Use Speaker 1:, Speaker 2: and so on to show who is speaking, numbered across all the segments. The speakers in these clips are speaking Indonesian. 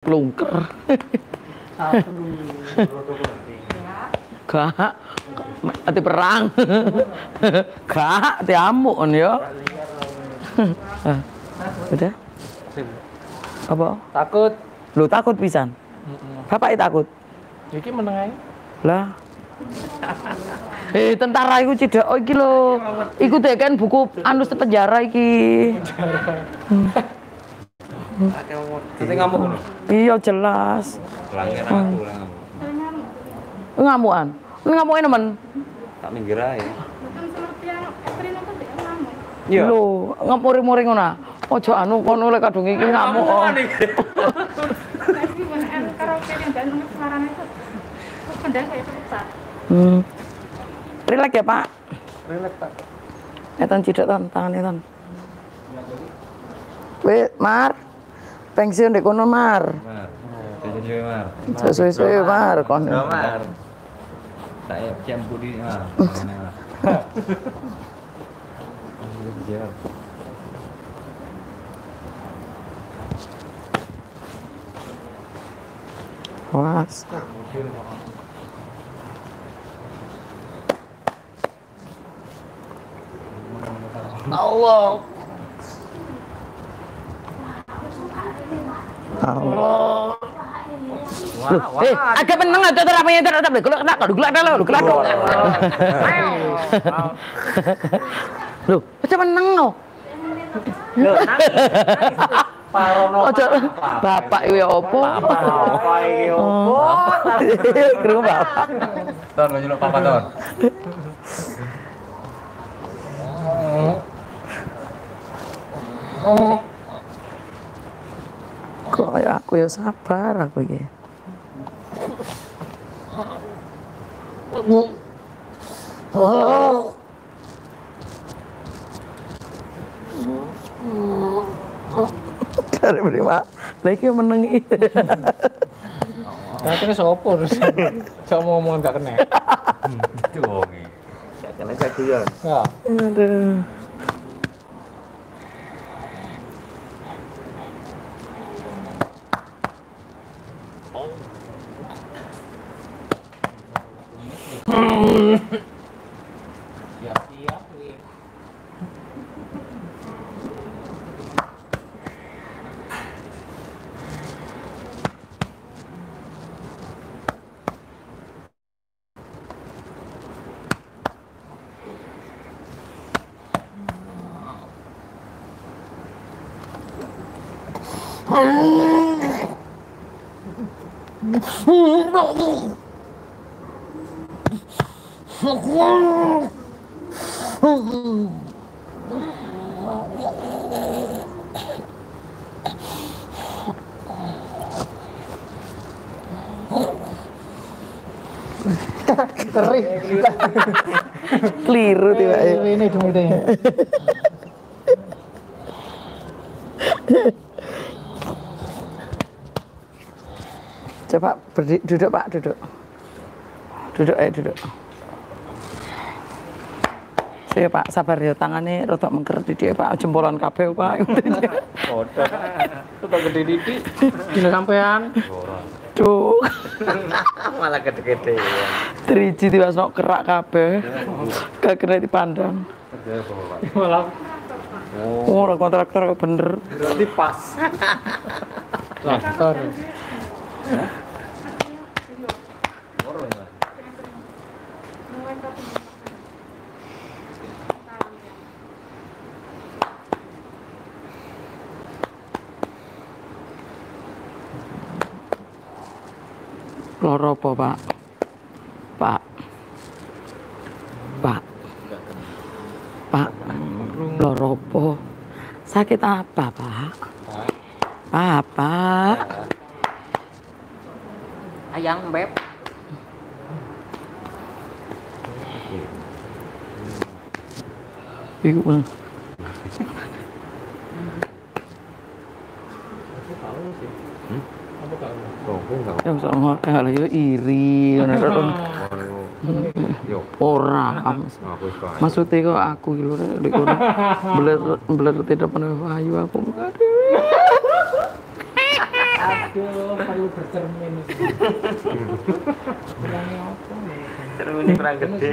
Speaker 1: Plungker. Gak. Ati perang. Gak, ati amuk kan ya. Udah. Apa?
Speaker 2: Takut.
Speaker 1: Lu takut pisan. Bapak takut.
Speaker 2: Iki meneng ae.
Speaker 1: Lah. Eh tentara iku cidak oh iki lho. Iku dek kan buku anu penjara iki.
Speaker 2: Ngamuk ngono.
Speaker 1: Iya jelas.
Speaker 3: Pelanggan aku lah ngamuk.
Speaker 1: Ngamukan. Nemen.
Speaker 3: Tak minggir aja.
Speaker 1: Iya. Lho, ngapuri-muri ngono. ah. Ojo anu kono lek kadung iki ngamuk. Hmm. Relax ya, Pak.
Speaker 2: Relax, Pak.
Speaker 1: Etan cidak tan tangan etan. Weh, Mar. Pensiun dek kono, Mar.
Speaker 3: Mar. Cewek Mar.
Speaker 1: Sesuai-sesuai, Mar. Kono.
Speaker 3: Mar. Di Mar.
Speaker 1: Was. Allah. Allah. Loh, eh, agak meneng ada terapnya itu tapi kalau kena kalau gelak lo, gelak dong. Loh, macam meneng lo.
Speaker 2: Parono.
Speaker 1: Ojo bapak iku ya opo?
Speaker 2: Apa iki opo?
Speaker 1: Bapak.
Speaker 3: Ton, nyeluk Ton.
Speaker 1: Ya aku ya sabar aku iki. Dari beri mak, lagi meneng itu.
Speaker 2: Nah, kene sopo terus? Mau omongan gak kena.
Speaker 3: Itu wonge.
Speaker 2: Kena jagoan. Ya.
Speaker 1: Aduh.
Speaker 2: Siap-siap iki. Terih.
Speaker 1: Keliru tiba ya.
Speaker 2: Ini demi
Speaker 1: Coba berdiri, duduk Pak, duduk. Duduk, ayo duduk. Saya Pak, sabar ya, tangannya rotok mengker di dia Pak, jempolan kabel Pak.
Speaker 2: Foto. Foto gede titik. Gila sampean.
Speaker 1: Duh,
Speaker 3: Malah gede-gede.
Speaker 1: teriji tiba sok kerak kabel. Gak kena dipandang.
Speaker 2: Malah
Speaker 1: Oh, kontraktor bener.
Speaker 2: berarti pas. Traktor.
Speaker 1: Loro apa Pak? Pak. Pak. Pak. Loro apa? Sakit apa Pak? Apa?
Speaker 4: Ayang beb
Speaker 1: Iku
Speaker 3: enggak?
Speaker 1: Yang sok ngoteh lah yo iri ngono Ora.
Speaker 3: wis kae.
Speaker 1: Maksudnya kok aku lho nek beler beler tidak pernah ayu aku. Aduh.
Speaker 2: Aduh, perlu bercermin. Bilangnya apa?
Speaker 3: Cermin kurang gede.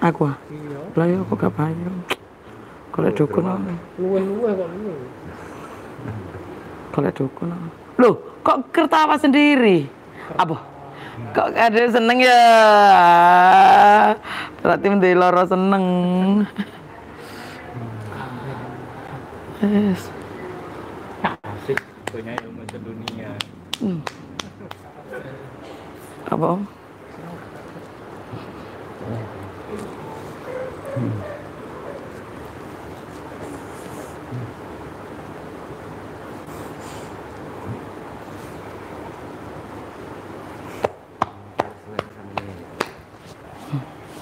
Speaker 1: Aku ah.
Speaker 2: Iya.
Speaker 1: Lah ya aku gak payu. Kalau dukun.
Speaker 2: Luwe-luwe kok luwe.
Speaker 1: Kalau dukun. Loh, kok kertawa sendiri? Apa? Kok ada seneng ya? Berarti menjadi loro seneng. Yes.
Speaker 3: Asik, punya ilmu dunia.
Speaker 1: Apa om?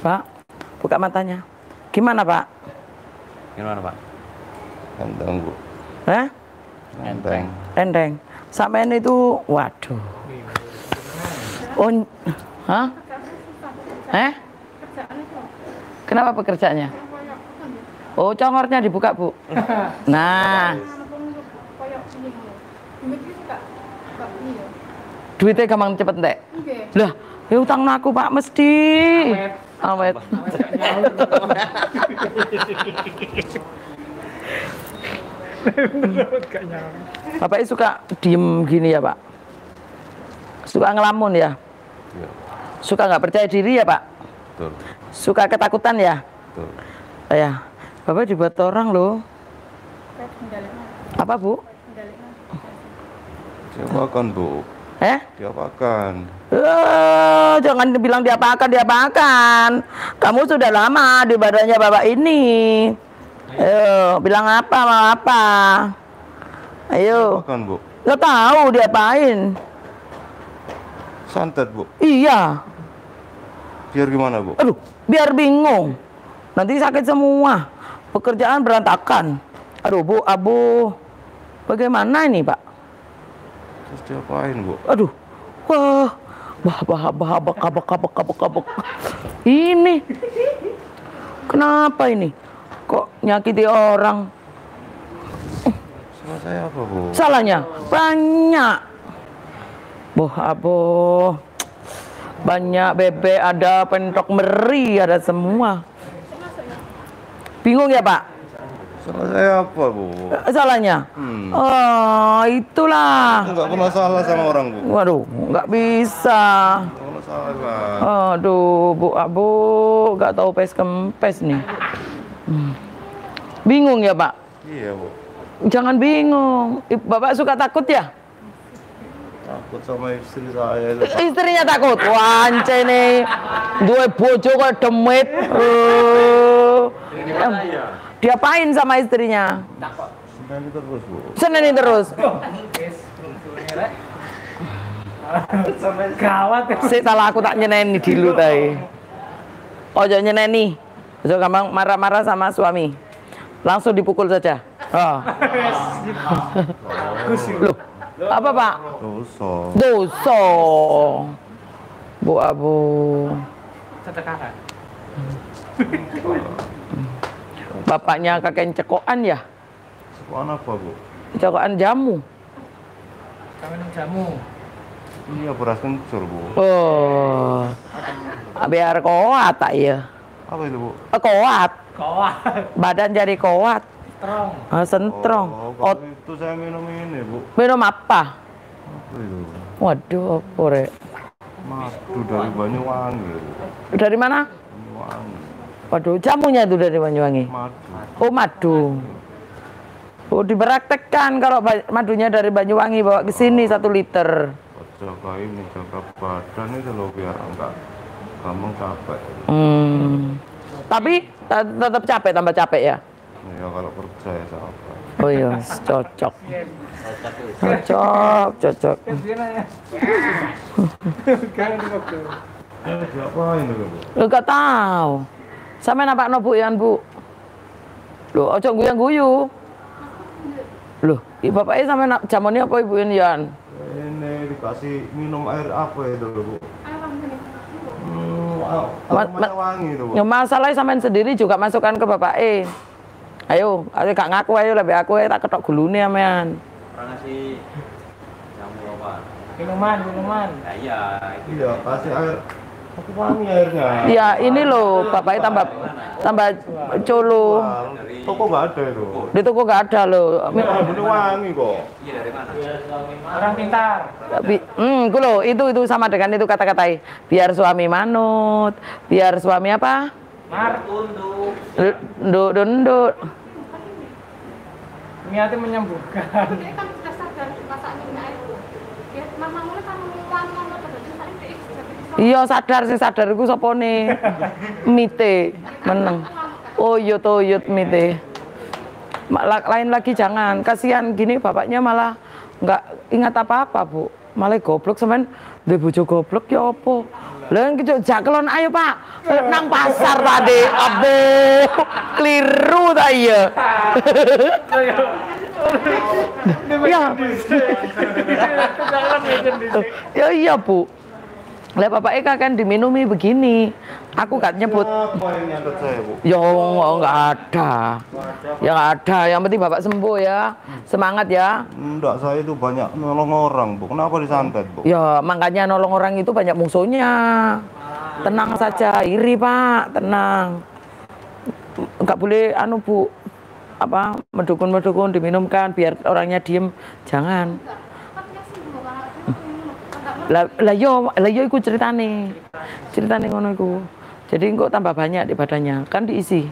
Speaker 1: Pak, buka matanya. Gimana Pak?
Speaker 3: Gimana Pak?
Speaker 5: Enteng bu,
Speaker 1: Hah?
Speaker 5: enteng.
Speaker 1: Endeng. Sampean itu, waduh. Oh, n- hah? Eh? Kenapa pekerjaannya? Oh, congornya dibuka, Bu. Nah, duitnya gampang cepet entek. Lah, ya utang aku, Pak, mesti. Awet. Bapak suka diem gini ya, Pak? Suka ngelamun ya?
Speaker 5: Iya,
Speaker 1: Suka nggak percaya diri ya, Pak?
Speaker 5: betul,
Speaker 1: Suka ketakutan ya?
Speaker 5: betul.
Speaker 1: Ya. Bapak dibuat orang loh. Apa, Bu?
Speaker 5: Diapakan bu?
Speaker 1: Eh?
Speaker 5: Diapakan?
Speaker 1: Eh, jangan bilang diapakan, diapakan. Kamu sudah lama di badannya Bapak ini. Ayo, bilang apa, mau apa? Ayo.
Speaker 5: Diapakan bu?
Speaker 1: Nggak tahu diapain.
Speaker 5: Santet bu.
Speaker 1: Iya.
Speaker 5: Biar gimana bu?
Speaker 1: Aduh, biar bingung. Nanti sakit semua. Pekerjaan berantakan. Aduh, Bu, Abu. Bagaimana ini, Pak?
Speaker 5: Terus diapain bu?
Speaker 1: Aduh. Wah. Bah, bah, bah, bah, kabak, kabak, kabak, kabak. Ini. Kenapa ini? Kok nyakiti orang?
Speaker 5: Sama saya apa bu?
Speaker 1: Salahnya banyak. Boh, Abu. Banyak bebek, ada pentok meri, ada semua. Bingung ya, Pak?
Speaker 5: Sama saya apa bu?
Speaker 1: Salahnya?
Speaker 5: Hmm.
Speaker 1: Oh, itulah.
Speaker 5: Enggak pernah salah sama orang bu.
Speaker 1: Waduh, nggak bisa.
Speaker 5: Pernah salah.
Speaker 1: Aduh, Bu Abu, nggak tahu pes kempes nih. Hmm. Bingung ya, Pak?
Speaker 5: Iya bu.
Speaker 1: Jangan bingung. Bapak suka takut ya?
Speaker 5: Takut sama istri saya itu.
Speaker 1: Istrinya takut. Wance nih. Dua bojo kok demit. Eh, em, diapain sama istrinya?
Speaker 5: Senang terus bu.
Speaker 1: Seneni terus.
Speaker 2: Gawat ya.
Speaker 1: Si salah aku tak nyeneni dulu tadi. Ojo nyeneni. Ojo gampang marah-marah sama suami. Langsung dipukul saja. Oh. Loh, apa Pak?
Speaker 5: Dosa.
Speaker 1: Dosa. Bu Abu. Bapaknya kakek cekokan ya?
Speaker 5: Sekolah apa bu?
Speaker 1: Cekokan jamu.
Speaker 2: Kami minum jamu.
Speaker 5: Iya beras kencur bu.
Speaker 1: Oh. Biar kuat tak ya?
Speaker 5: Apa itu bu?
Speaker 1: Eh, Kuat.
Speaker 2: Kuat.
Speaker 1: Badan jadi kuat.
Speaker 2: Strong.
Speaker 1: Ah, sentrong.
Speaker 5: Oh,
Speaker 1: Oh,
Speaker 5: kalau itu saya minum ini bu.
Speaker 1: minum apa?
Speaker 5: Apa itu?
Speaker 1: Waduh, apa rek?
Speaker 5: Madu dari Banyuwangi.
Speaker 1: Dari mana?
Speaker 5: Banyuwangi.
Speaker 1: Waduh, jamunya itu dari Banyuwangi.
Speaker 5: Madu.
Speaker 1: Oh, madu. Oh, dipraktekkan kalau madunya dari Banyuwangi bawa ke sini satu liter.
Speaker 5: Jaga ini, jaga badan itu loh biar enggak gampang capek.
Speaker 1: Hmm. Tapi ta- tetap capek, tambah capek ya.
Speaker 5: Ya kalau kerja ya capek.
Speaker 1: Oh iya, cocok. Cocok, cocok. Lu gak tahu. Sampai nampak no bu yan bu. Loh, ojo guyang guyu. Loh, i bapaknya sampai jamannya apa ibu yan?
Speaker 5: Ini dikasih minum air apa itu bu? A-
Speaker 1: Ma- ma-
Speaker 5: wangi itu bu.
Speaker 1: Ya masalahnya sampean sendiri juga masukkan ke bapak E. Ayo, ayo gak ngaku ayo lebih aku ayo tak ketok gulune amean.
Speaker 3: Orang ngasih
Speaker 2: Minuman, minuman.
Speaker 3: Nah, iya, itu
Speaker 5: Iya, kasih air. Wangi airnya.
Speaker 1: Ya ini loh, bapaknya tambah tambah colo.
Speaker 5: Toko nggak ada itu.
Speaker 1: Di toko nggak ada loh.
Speaker 5: Ini ini wangi kok.
Speaker 3: iya dari mana?
Speaker 2: Orang pintar.
Speaker 1: Tapi, hmm, ku loh, itu itu sama dengan itu kata-kata biar suami manut, biar suami apa?
Speaker 2: Mar,
Speaker 1: Nduk, nduk, nduk.
Speaker 2: niatnya menyembuhkan.
Speaker 6: Dia kan sudah sadar masak minyak itu. Ya, mama mulai kan ngomong ngomong terus tadi dia jadi
Speaker 1: Iya sadar sih sadar iku sopone mite meneng. Oh iya toyot mite. Ma- la- Lain lagi jangan, kasihan gini bapaknya malah nggak ingat apa-apa bu, malah goblok semen, de bojo goblok ya apa? Lah gitu jakelon ayo pak, nang pasar tadi, abo, keliru ta iya. ya, ya iya bu. Lah bapaknya kan diminumi begini, aku gak nyebut. Ya nggak nggak ada, ya nggak ada. Yang penting bapak sembuh ya, semangat ya.
Speaker 5: Enggak, saya itu banyak nolong orang, Bu. Kenapa disantet, Bu?
Speaker 1: Ya makanya nolong orang itu banyak musuhnya. Tenang saja, iri pak, tenang. Nggak boleh anu bu, apa mendukun-mendukun diminumkan biar orangnya diem, jangan.
Speaker 6: katanya sih bu kalau itu enggak
Speaker 1: Lah lah yo lah yo iku ceritane. Ceritane ngono iku. Jadi kok tambah banyak di badannya, kan diisi.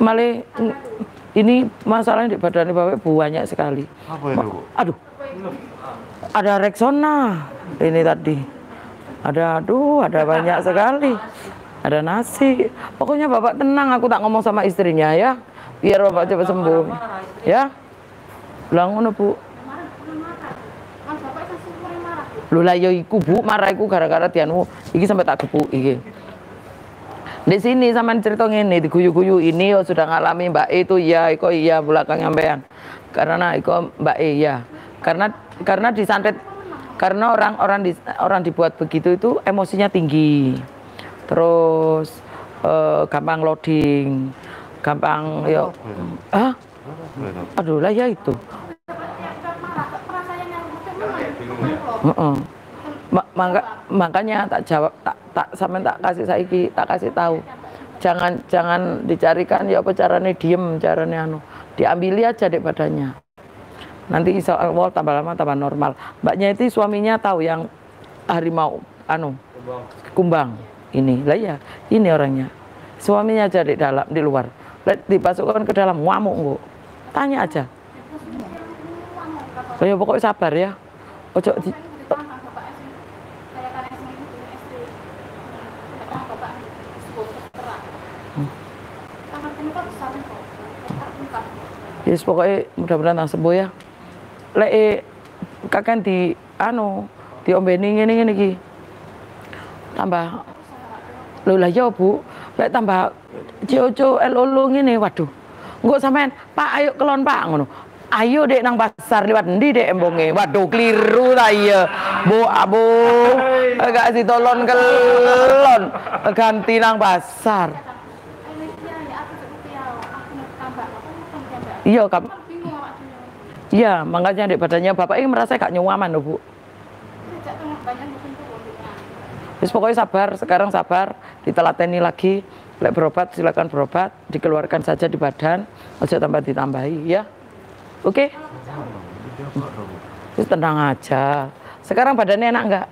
Speaker 6: jadi ini
Speaker 1: Malah masalahnya di badannya bapak banyak sekali.
Speaker 5: Apa itu, Bu?
Speaker 1: Aduh. Ada Rexona ini tadi. Ada aduh, ada banyak sekali. Ada nasi. Pokoknya Bapak tenang, aku tak ngomong sama istrinya ya. Biar Bapak cepat sembuh. Ya. Bilang ngono, Bu.
Speaker 6: kan.
Speaker 1: Lho lah ya iku Bu, marah iku gara-gara dianu iki sampai tak gepuk iki. Di sini sama cerita ngene diguyu-guyu ini oh, sudah ngalami Mbak E itu iya, iko iya belakang sampean. Karena iko Mbak E ya. Karena karena disantet karena orang orang di, orang dibuat begitu itu emosinya tinggi. Terus eh, gampang loading, gampang ya ah
Speaker 5: Apa itu?
Speaker 1: aduh lah ya itu.
Speaker 6: Perasaan yang mungkin memang
Speaker 1: Heeh. Ma- mangka- makanya tak jawab tak tak sampean tak kasih saiki tak kasih tahu. Jangan jangan dicarikan ya apa caranya diem caranya anu. Diambili aja dek badannya. Nanti insya Allah tambah lama tambah normal. Mbaknya itu suaminya tahu yang harimau anu kumbang. ini lah ya ini orangnya. Suaminya aja di dalam di luar Dipasukkan ke dalam ngamuk nggak tanya aja Oh, ya pokoknya sabar ya ojo di, Yes, pokoknya mudah-mudahan langsung sembuh ya. Lek eh, kakek di anu diombeni ngene ngene iki. Tambah Lho lah ya, Bu. Lek tambah coco elolo ngene, waduh. Engko sampean, Pak ayo kelon Pak ngono. Ayo dek nang pasar liwat endi dek embonge. Waduh keliru ta iya. Bu abu. Agak si tolon kelon ganti nang pasar. Iya, Kak. Iya, makanya dek badannya bapak ini merasa gak nyaman loh, Bu. Terus pokoknya sabar, sekarang sabar, ditelateni lagi, lek berobat silakan berobat, dikeluarkan saja di badan, aja tambah ditambahi ya. Oke? Terus tenang aja. Sekarang badannya enak nggak?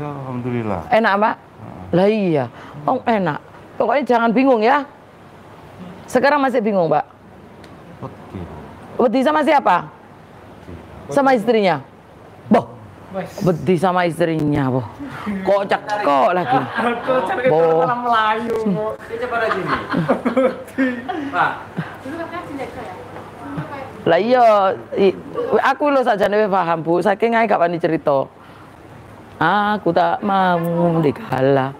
Speaker 5: Ya, alhamdulillah.
Speaker 1: Enak, Mbak? Lah iya. Oh, enak. Pokoknya jangan bingung ya. Sekarang masih bingung, Mbak?
Speaker 5: Peti.
Speaker 1: Sama siapa? Sama istrinya. Boh,
Speaker 2: Wes.
Speaker 1: wedi sama istrinya, boh. Kok cekok lagi. Boh.
Speaker 2: Orang Melayu. kok.
Speaker 3: Coba lagi nih. Pak,
Speaker 1: Lah iya, aku lo saja nih paham bu, saking ae gak wani cerita. Aku tak mau dikalah.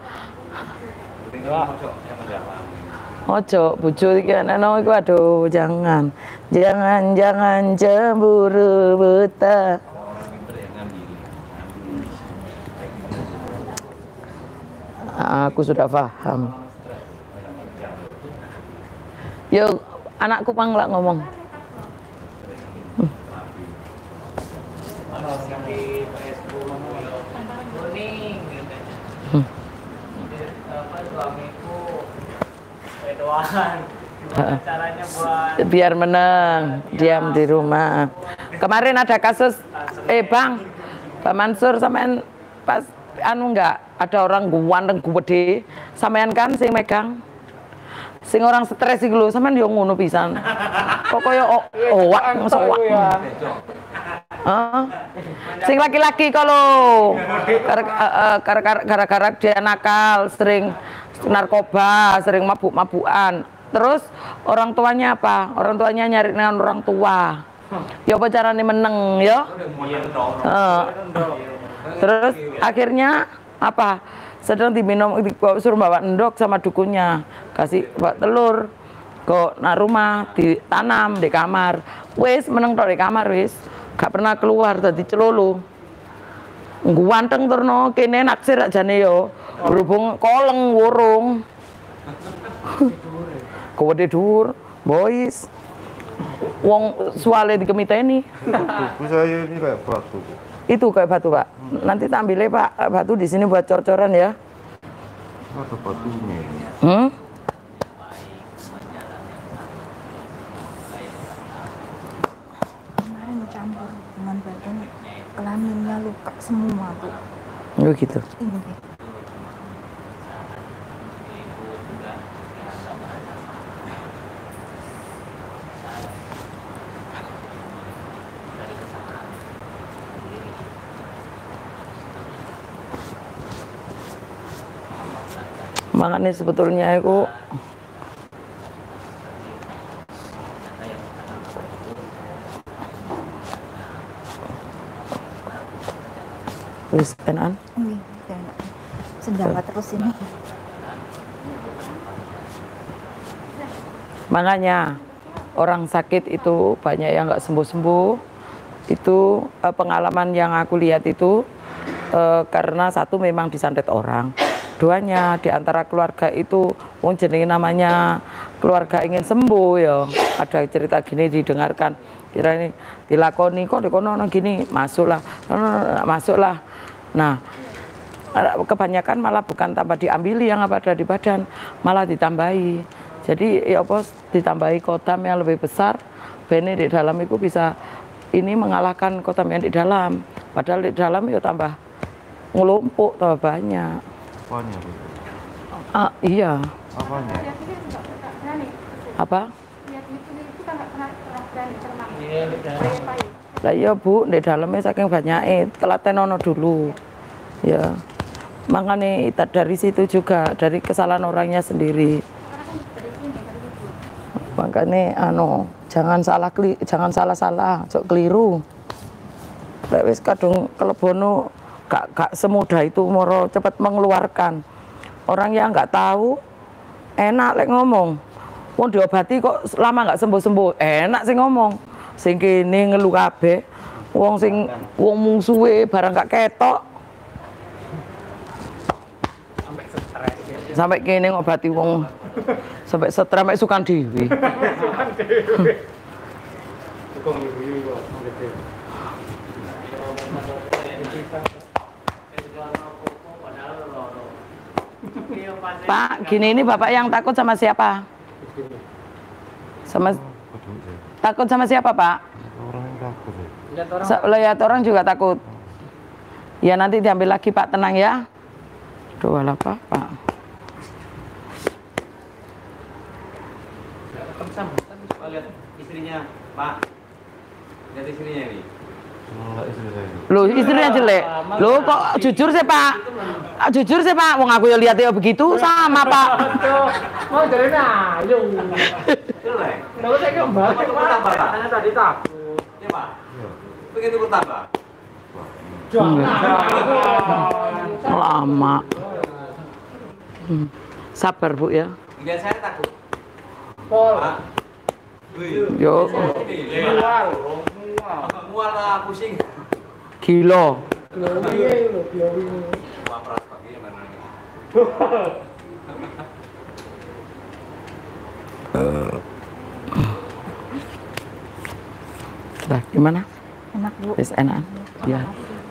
Speaker 1: Ojo, bojo iki ana iku aduh jangan. Jangan jangan cemburu buta. Aku sudah paham. Yo, Anakku pang nggak ngomong. Hmm. Biar menang diam di rumah kemarin ada kasus eh bang Pak Mansur sampean pas anu enggak ada orang ganteng gede sampean kan sing megang. Sing orang stres iki lho sampean yo ngono pisan. Kok kaya owak Heeh. sing laki-laki kalau eh, eh, gara- gara-gara dia nakal sering narkoba sering mabuk-mabukan. Terus orang tuanya apa? Orang tuanya nyari dengan orang tua. Ya apa caranya meneng ya? Terus akhirnya apa sedang diminum di- suruh bawa endok sama dukunnya kasih bawa telur ke nak rumah ditanam di kamar wis meneng tok di kamar wis gak pernah keluar tadi celulu Guanteng terno kene naksir aja nih yo berhubung koleng wurung Kewede dhuwur, boys. Wong suale dikemiteni.
Speaker 5: Buku saya ini kayak batu. Bu.
Speaker 1: Itu kayak batu, Pak. Nanti tak ambilnya, Pak. Batu di sini buat cor-coran ya.
Speaker 5: Ada batunya ini.
Speaker 1: Hmm?
Speaker 7: kemarin campur dengan badan kelaminnya luka semua bu
Speaker 1: Oh gitu.
Speaker 7: ini
Speaker 1: Makanya sebetulnya aku wis
Speaker 7: ini sendawa terus ini.
Speaker 1: Makanya orang sakit itu banyak yang nggak sembuh-sembuh. Itu eh, pengalaman yang aku lihat itu eh, karena satu memang disantet orang. Duanya di antara keluarga itu wong jenenge namanya keluarga ingin sembuh ya. Ada cerita gini didengarkan. Kira ini dilakoni kok dikono ono gini masuklah masuklah. Nah, kebanyakan malah bukan tambah diambili yang apa ada di badan, malah ditambahi. Jadi ya apa ditambahi kotam yang lebih besar, bene di dalam itu bisa ini mengalahkan kotam yang di dalam. Padahal di dalam ya tambah ngelumpuk tambah banyak.
Speaker 5: Apanya, Bu?
Speaker 1: Ah, iya,
Speaker 5: Apanya?
Speaker 1: Apa? Lah iya Bu, di dalamnya saking banyaknya, telaten ono dulu. Ya. Makanya dari situ juga dari kesalahan orangnya sendiri. Makanya anu, jangan salah jangan salah-salah, cok keliru. Lek wis kadung kelebono gak, gak semudah itu moro cepat mengeluarkan. Orang yang nggak tahu enak lek ngomong. Wong diobati kok lama nggak sembuh-sembuh. Enak sih ngomong. Sing kene ngelu kabeh. Wong sing wong mungsuhe barang gak ketok.
Speaker 2: Sampai stres. ya.
Speaker 1: Sampai kene ngobati wong sampai stres mek sukan dhewe. Pak, gini ini Bapak yang takut sama siapa? Sama
Speaker 5: Aduh, ya.
Speaker 1: takut sama siapa, Pak?
Speaker 5: Orang yang takut ya.
Speaker 2: Lihat orang
Speaker 1: Lihat orang juga takut. Ya nanti diambil lagi Pak, tenang ya. Dua lah Pak. Pak.
Speaker 3: Lihat istrinya, Pak. Lihat istrinya ini.
Speaker 5: Saya.
Speaker 1: Loh istrinya jelek. Loh kok jujur sih Pak? Ah, Jujur sih Pak, wong aku ya lihat ya begitu sama Pak.
Speaker 2: Mau dari ayo.
Speaker 3: Jelek.
Speaker 2: Nggak usah kembali. Katanya tadi takut.
Speaker 3: Ya, Pak. Pengen tukar tambah.
Speaker 1: Lama. Hmm. Sabar Bu ya.
Speaker 3: Enggak saya takut.
Speaker 2: Pol.
Speaker 3: Pak.
Speaker 1: Yo
Speaker 2: Mual.
Speaker 3: Mual lah, pusing. nih?
Speaker 1: Lah, gimana?
Speaker 7: enak bu
Speaker 1: Wis enak. Ya.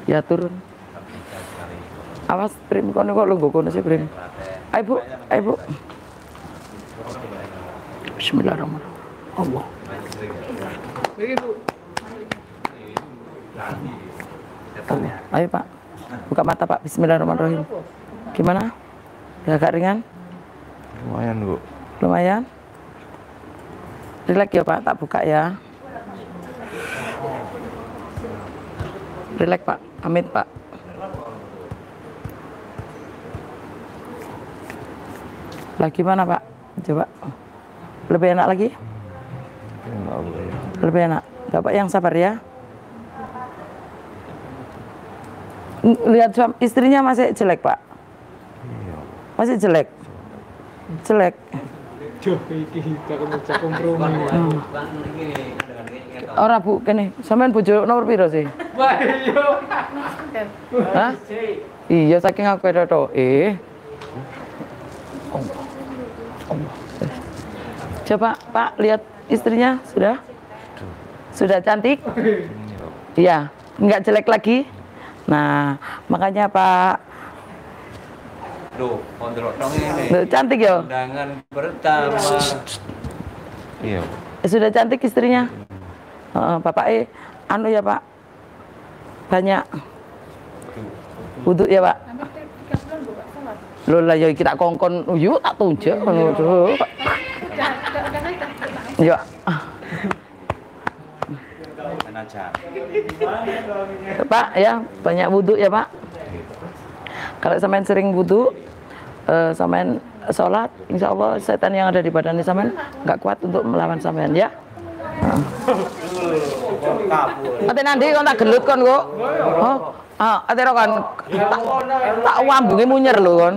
Speaker 1: Ya turun. Awas Prim kono kok lungguh kono sih Prim. Ayo Bu, ayo Bu. Bismillahirrahmanirrahim. Allah. Allah. Ayo Pak. Buka mata Pak. Bismillahirrahmanirrahim. Gimana? Ya agak ringan?
Speaker 5: Lumayan bu.
Speaker 1: Lumayan? Relax ya Pak, tak buka ya. Relax Pak, amit Pak. Lah gimana Pak? Coba. Lebih enak lagi? Lebih enak. Bapak yang sabar ya. Lihat suam- istrinya masih jelek Pak.
Speaker 5: Iya.
Speaker 1: Masih jelek. Jelek.
Speaker 2: Duh, iki tak ngejak kompromi.
Speaker 3: Bang, ini dengan ini ngetok.
Speaker 1: Ora Bu, kene. Sampean bojo nomor piro sih?
Speaker 2: Wah, iya.
Speaker 1: Hah? Iya, saking aku ada to. Eh. Coba Pak lihat istrinya sudah? Sudah cantik? Iya, nggak jelek lagi. Nah, makanya Pak
Speaker 3: Duh,
Speaker 1: cantik ya.
Speaker 3: Undangan pertama.
Speaker 5: Iya.
Speaker 1: Eh, Sudah cantik istrinya. Heeh, Bapak eh anu ya Pak. Banyak wudhu ya Pak. Lah ya kita kongkon yuk tak tunjuk ngono tuh.
Speaker 6: Udah, udah, udah naik
Speaker 1: Ya.
Speaker 3: aja.
Speaker 1: Pak ya, banyak wudhu ya Pak. Kalau sampean sering wudhu, eh, sampean sholat, insya Allah setan yang ada di badan sampean nggak kuat untuk melawan sampean ya. Ate nanti kon tak gelut kon kok. Oh, ah, ate kon tak tak wambunge munyer lho kon.